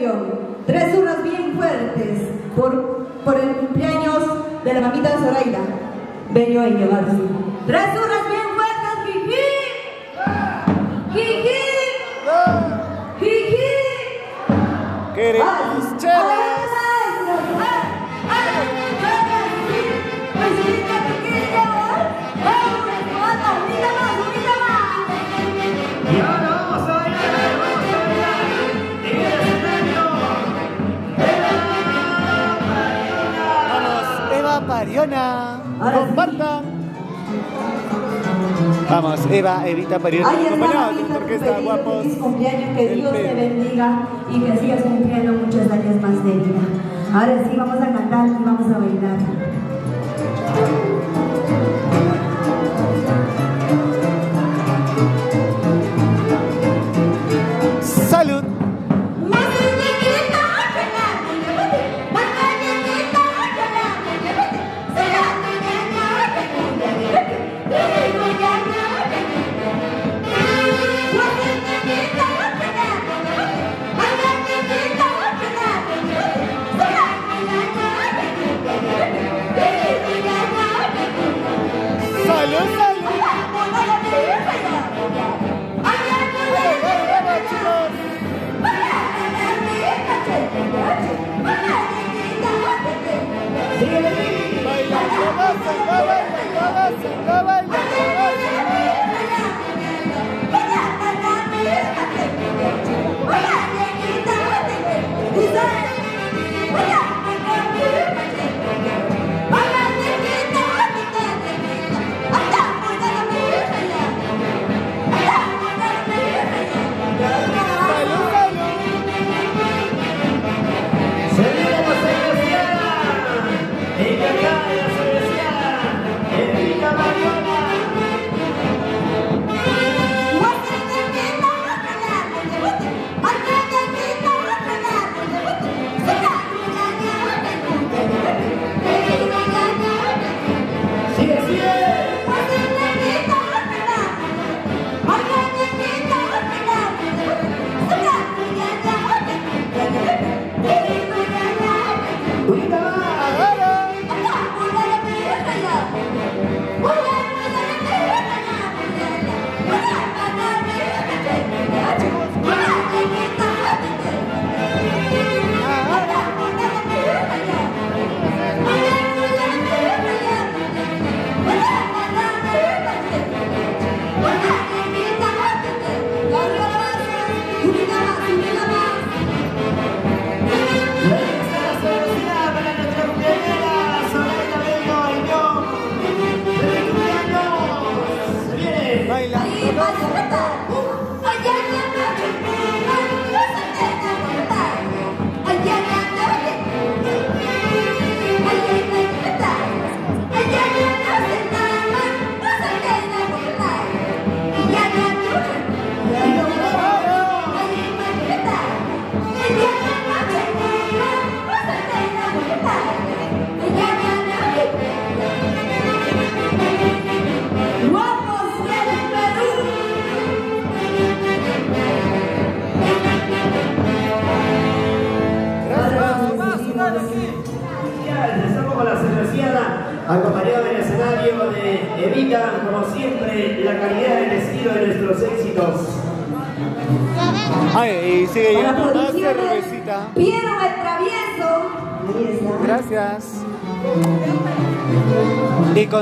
Tres urras bien fuertes por, por el cumpleaños de la mamita Zoraida. Bello y llevarse. Tres urras bien fuertes, jiji. Jiji. Jiji. Sí. Compartan. Vamos, Eva, Evita está, Acompañados de orquesta guapos. feliz cumpleaños, que Dios te bendiga y que sigas cumpliendo muchos años más de vida. Ahora sí, vamos a cantar y vamos a bailar.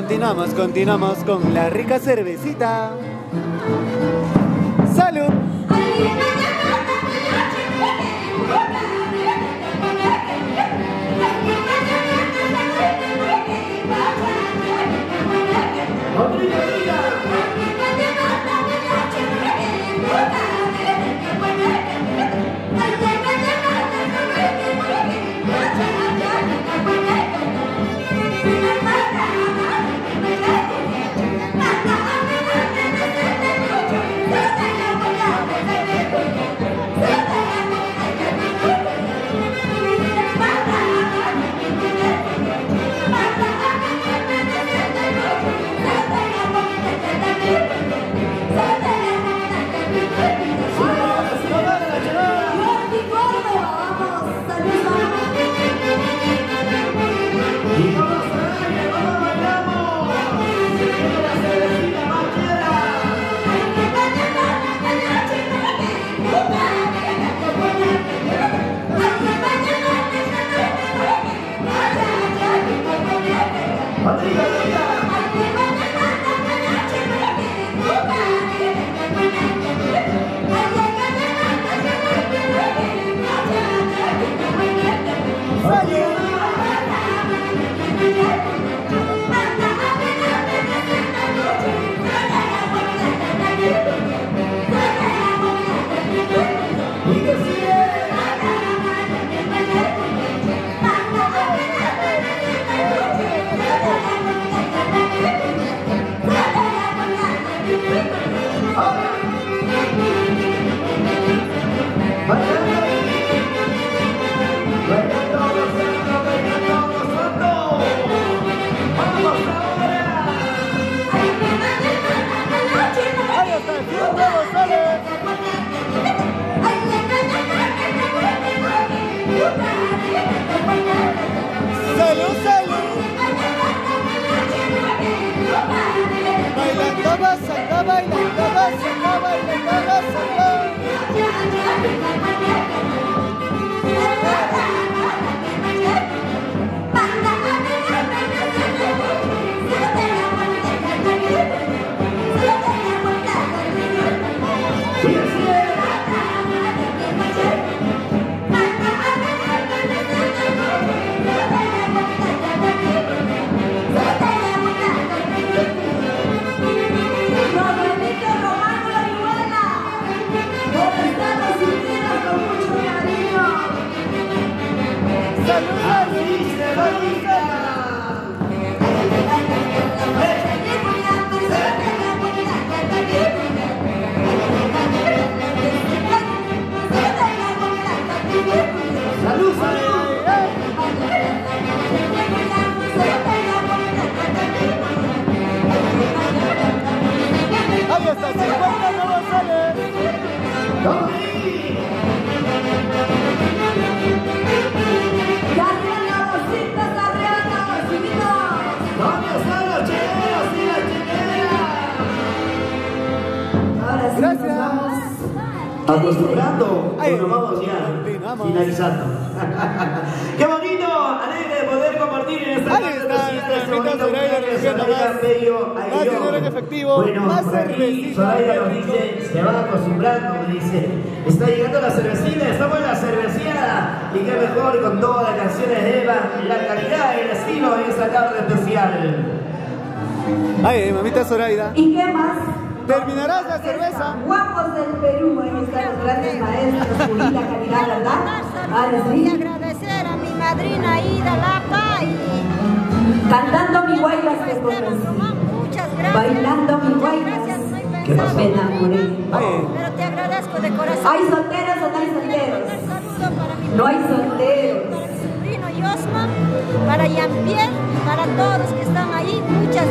Continuamos, continuamos con la rica cervecita. Y agradecer a mi madrina Ida Lapa y Cantando mi guayas te. Román. Muchas gracias. Bailando mi pensado Me en enamoré. Pero te agradezco de corazón. ¿Hay solteros o no hay solteros? No hay solteros. Para mi sobrino Yosma, para Yampiel, para todos que están ahí. Muchas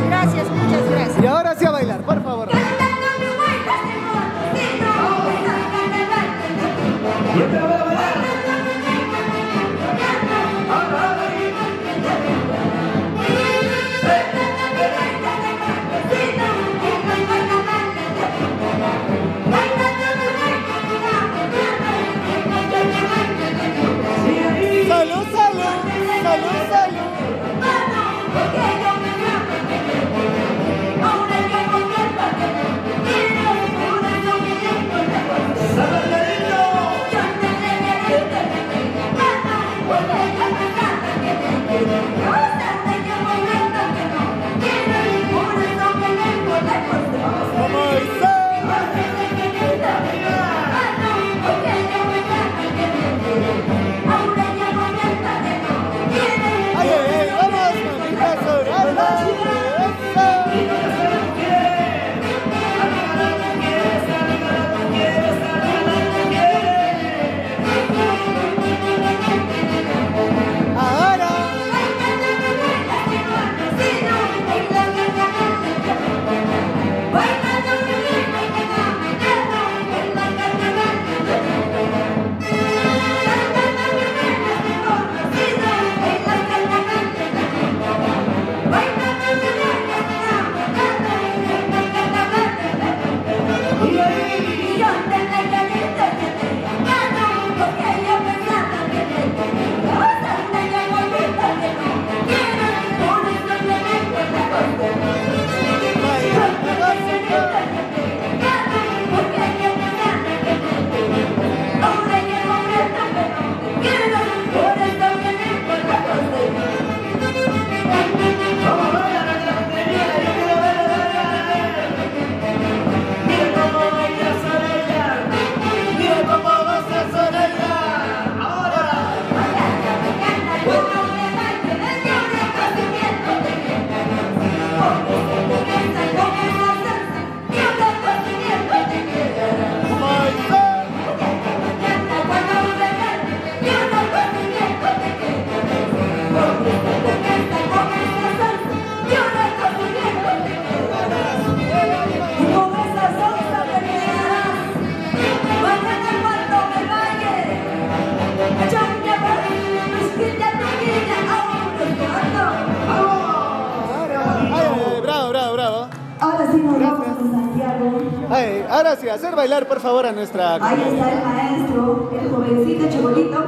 Ay, ahora sí, hacer bailar por favor a nuestra. Ahí está el maestro, el jovencito chibolito,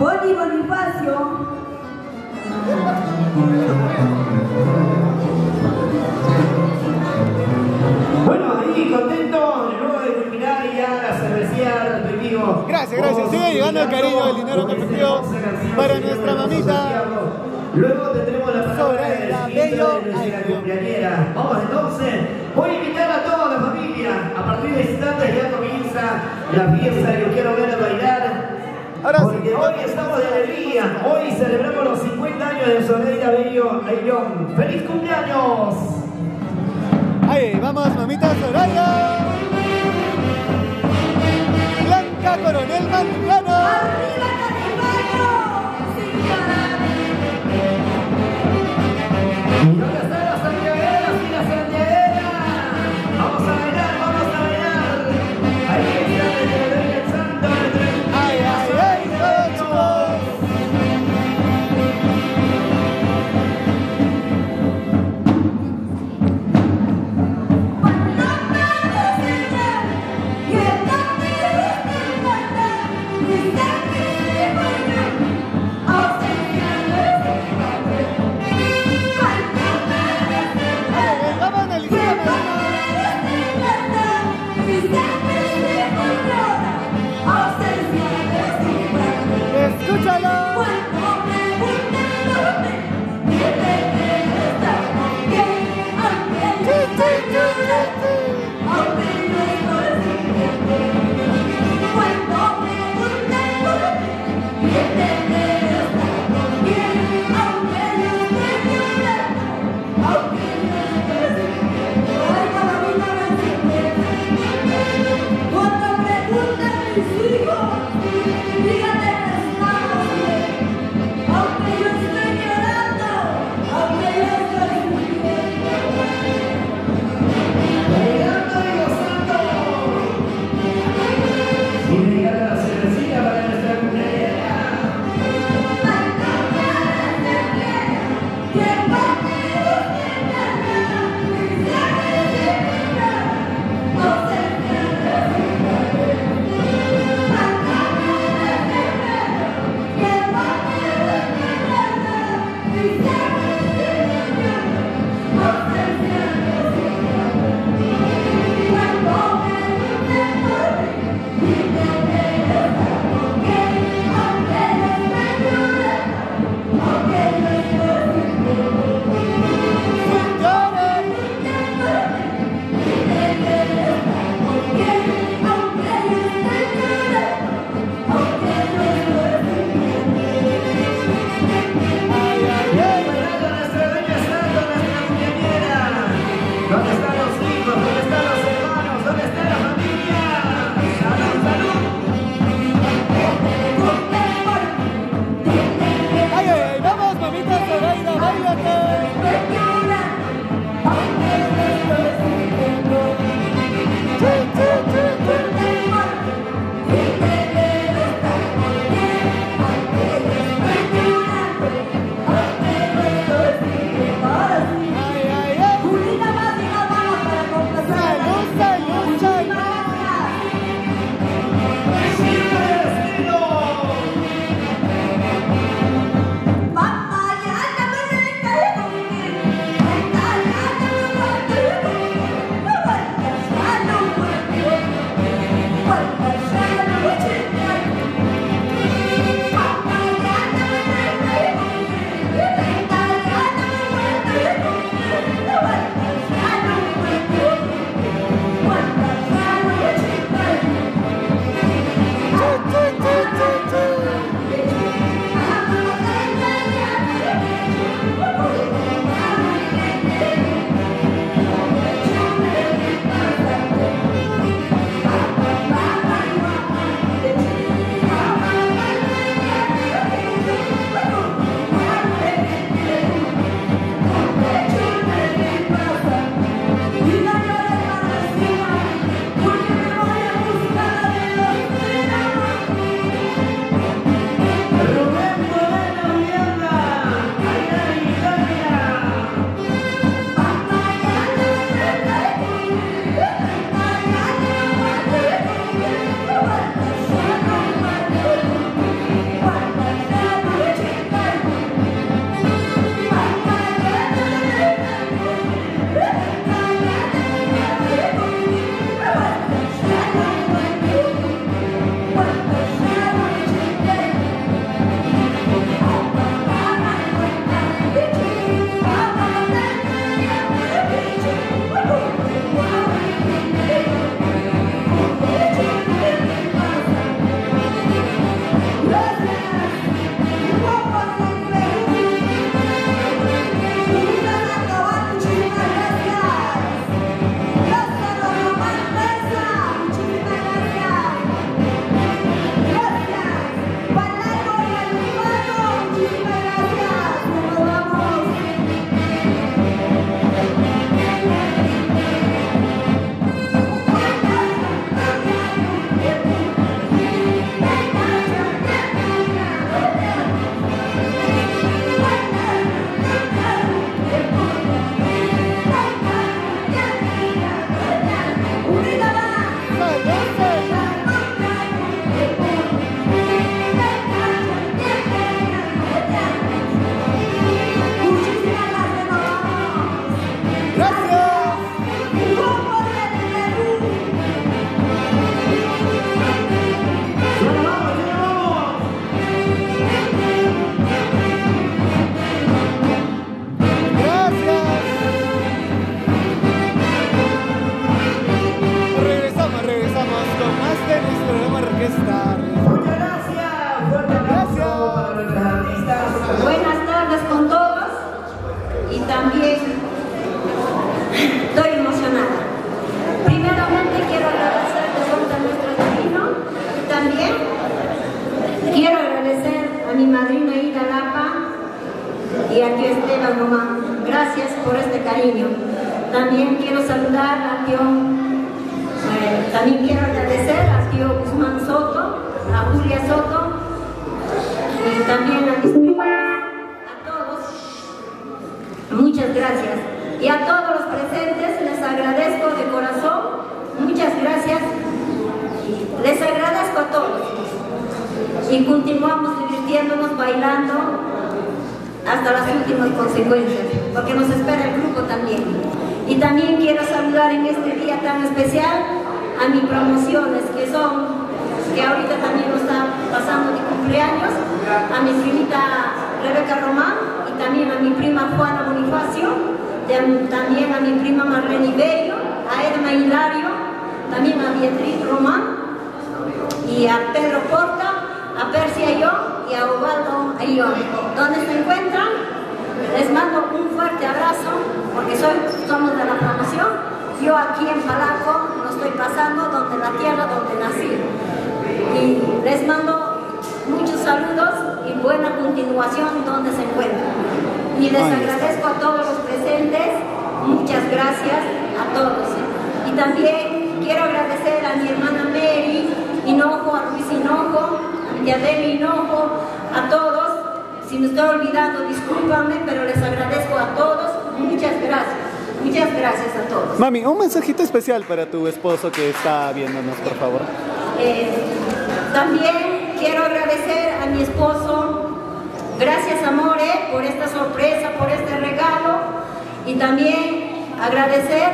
Boni Bonifacio. Bueno, ahí contento luego de culminar ya la cervecería respectivo. Gracias, gracias. Sigue llegando el cariño, el dinero que efectivo para nuestra mamita. Luego tendremos la palabra del Bello de nuestra cumpleañera. Vamos entonces, voy a invitar a toda la familia. A partir de instantes ya comienza la fiesta. Yo quiero ver a bailar. Ahora sí. Porque hoy estamos de alegría. Hoy celebramos los 50 años de Zoraida Bello Ayllón. ¡Feliz cumpleaños! Ay, vamos, mamita Zoraida. Blanca Coronel Manzano. ¡Arriba Califayo! ¡Sin mensajito especial para tu esposo que está viéndonos, por favor. Eh, también quiero agradecer a mi esposo. Gracias, amore, por esta sorpresa, por este regalo. Y también agradecer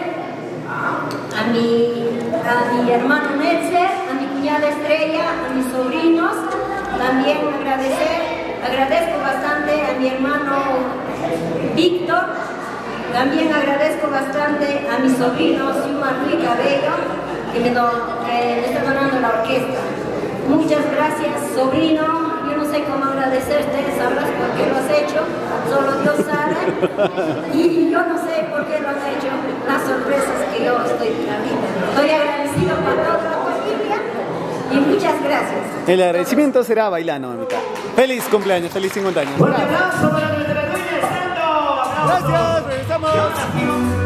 a mi, a mi hermano Netzer, a mi cuñada Estrella, a mis sobrinos. También agradecer, agradezco bastante a mi hermano Víctor. También agradezco bastante a mis sobrinos Yuma y Cabello, que me, do, que me está donando la orquesta. Muchas gracias, sobrino. Yo no sé cómo agradecerte, sabrás por qué lo has hecho, solo Dios sabe. Y yo no sé por qué lo has hecho, las sorpresas que yo estoy viviendo. Estoy agradecido por toda la familia y muchas gracias. El agradecimiento será bailando, mamita. Feliz cumpleaños, feliz 50 años. Fuerte aplauso para nuestra. Gracias, Vamos!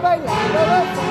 拜拜，拜拜。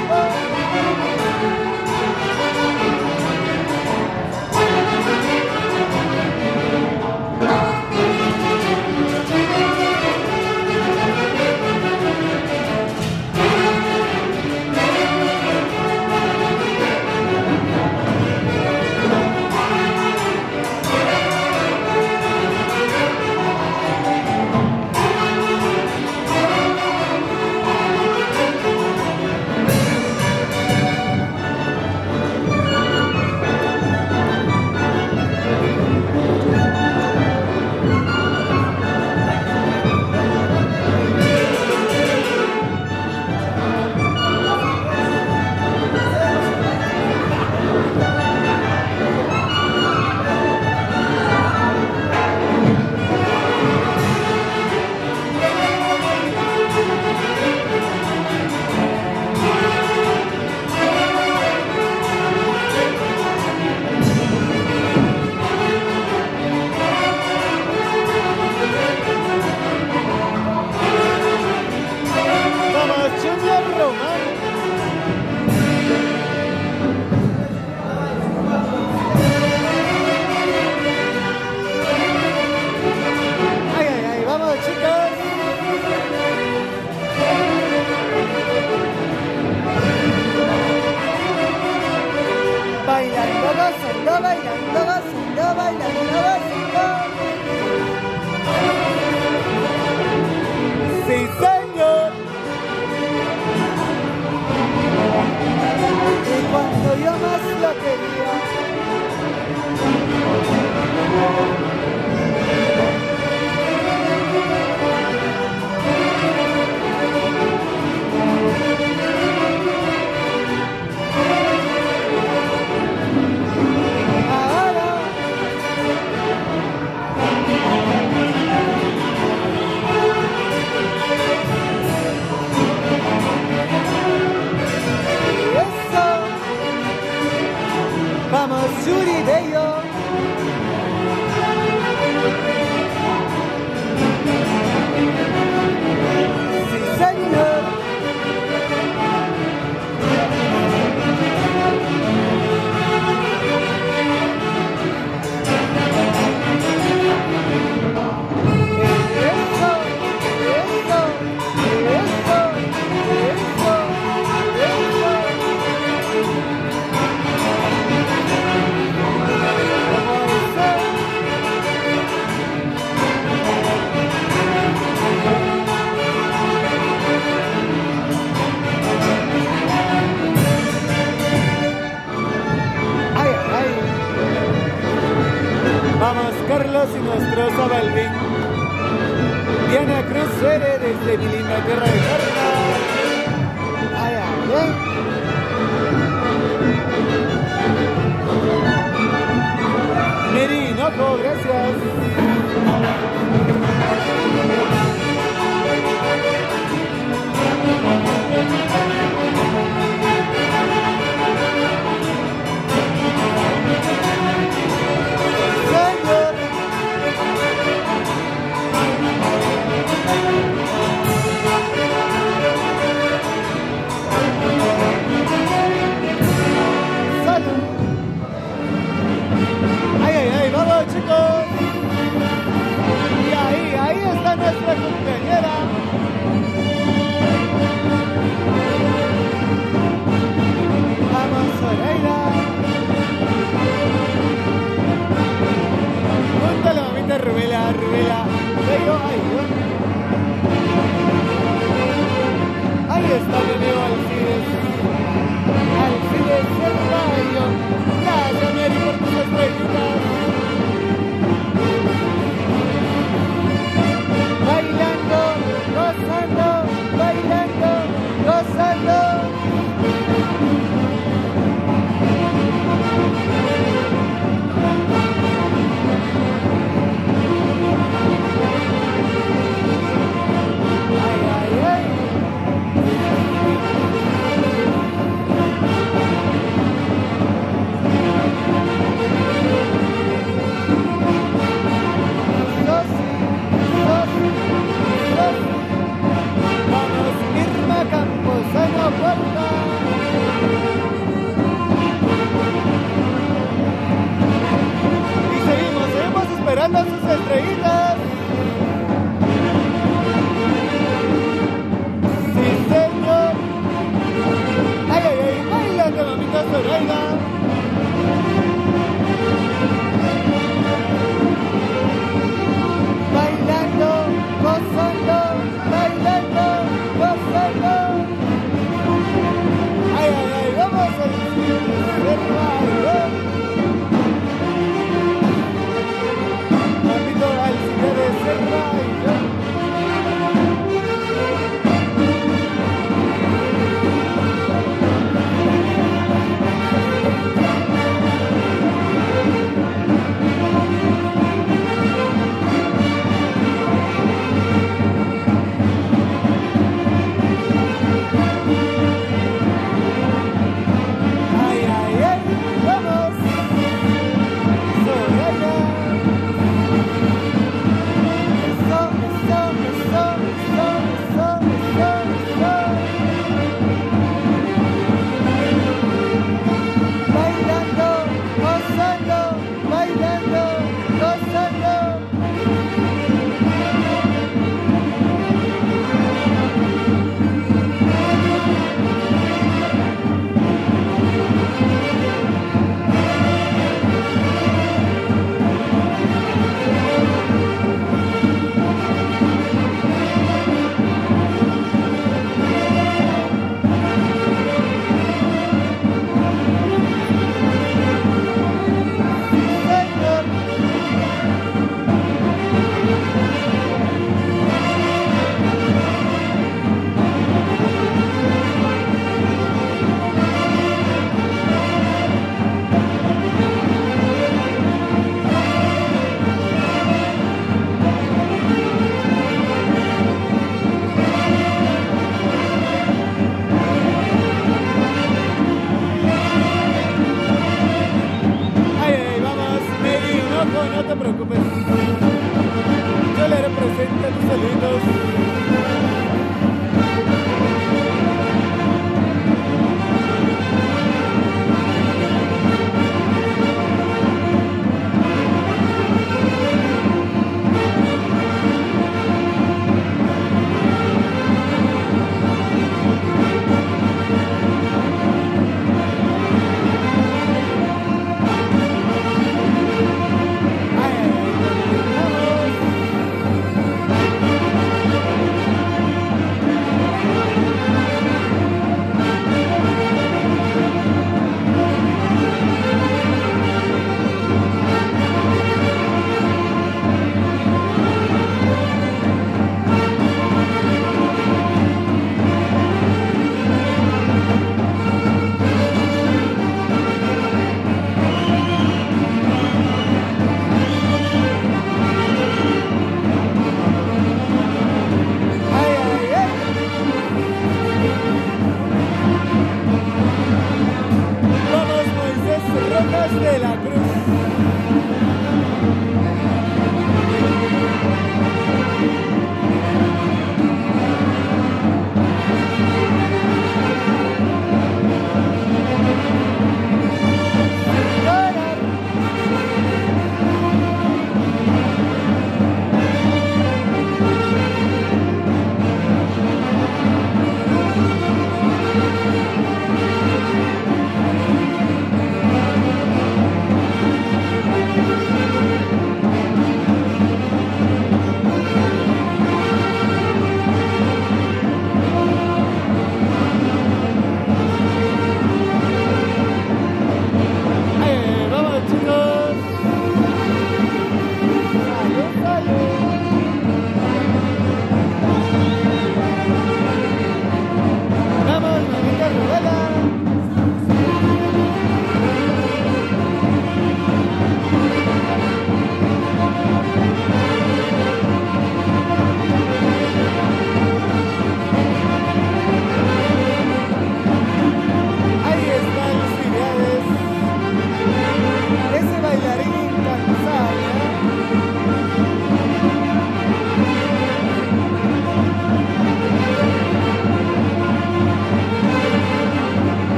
Esperando sus estrellitas.